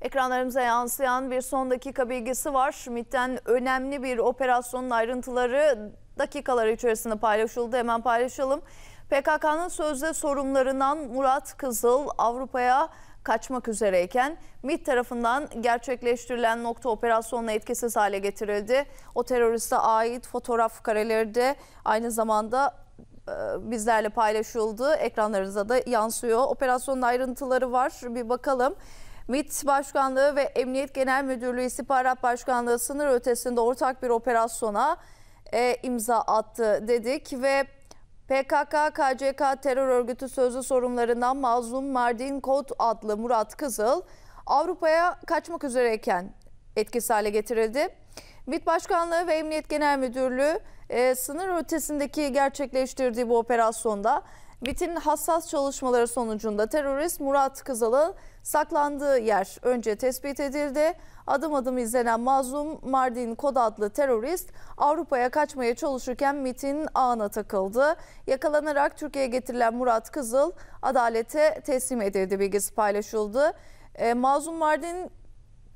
Ekranlarımıza yansıyan bir son dakika bilgisi var. MİT'ten önemli bir operasyonun ayrıntıları dakikalar içerisinde paylaşıldı. Hemen paylaşalım. PKK'nın sözde sorumlularından Murat Kızıl Avrupa'ya kaçmak üzereyken MİT tarafından gerçekleştirilen nokta operasyonla etkisiz hale getirildi. O teröriste ait fotoğraf kareleri de aynı zamanda e, bizlerle paylaşıldı. Ekranlarınıza da yansıyor. Operasyonun ayrıntıları var. Bir bakalım. MİT Başkanlığı ve Emniyet Genel Müdürlüğü İstihbarat Başkanlığı sınır ötesinde ortak bir operasyona e, imza attı dedik ve PKK, KCK terör örgütü sözlü sorumlularından Mazlum Mardin Kod adlı Murat Kızıl Avrupa'ya kaçmak üzereyken etkisiz hale getirildi. MİT Başkanlığı ve Emniyet Genel Müdürlüğü e, sınır ötesindeki gerçekleştirdiği bu operasyonda MİT'in hassas çalışmaları sonucunda terörist Murat Kızıl'ın saklandığı yer önce tespit edildi. Adım adım izlenen mazlum Mardin Kod adlı terörist Avrupa'ya kaçmaya çalışırken MİT'in ağına takıldı. Yakalanarak Türkiye'ye getirilen Murat Kızıl adalete teslim edildi bilgisi paylaşıldı. E, mazlum Mardin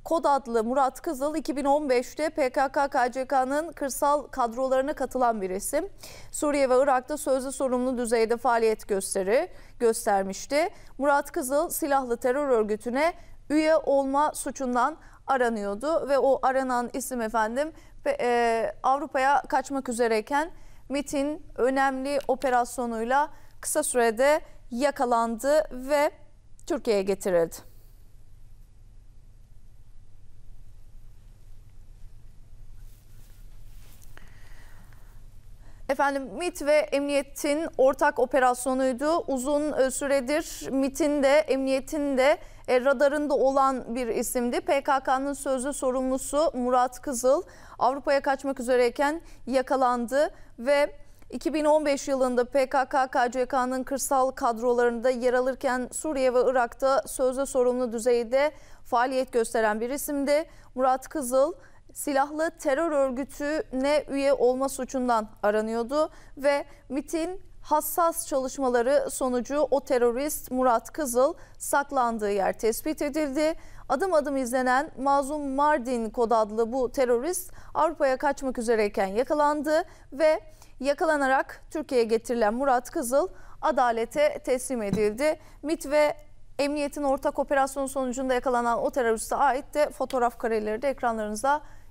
Kod adlı Murat Kızıl 2015'te PKK-KCK'nın kırsal kadrolarına katılan bir isim. Suriye ve Irak'ta sözlü sorumlu düzeyde faaliyet gösteri göstermişti. Murat Kızıl silahlı terör örgütüne üye olma suçundan aranıyordu ve o aranan isim efendim e, Avrupa'ya kaçmak üzereyken MIT'in önemli operasyonuyla kısa sürede yakalandı ve Türkiye'ye getirildi. Efendim MIT ve Emniyet'in ortak operasyonuydu. Uzun e, süredir MIT'in de Emniyet'in de e, radarında olan bir isimdi. PKK'nın sözlü sorumlusu Murat Kızıl Avrupa'ya kaçmak üzereyken yakalandı ve 2015 yılında PKK KCK'nın kırsal kadrolarında yer alırken Suriye ve Irak'ta sözlü sorumlu düzeyde faaliyet gösteren bir isimdi. Murat Kızıl silahlı terör örgütüne üye olma suçundan aranıyordu ve MIT'in hassas çalışmaları sonucu o terörist Murat Kızıl saklandığı yer tespit edildi. Adım adım izlenen Mazlum Mardin kod adlı bu terörist Avrupa'ya kaçmak üzereyken yakalandı ve yakalanarak Türkiye'ye getirilen Murat Kızıl adalete teslim edildi. MIT ve Emniyetin ortak operasyonu sonucunda yakalanan o teröriste ait de fotoğraf kareleri de ekranlarınızda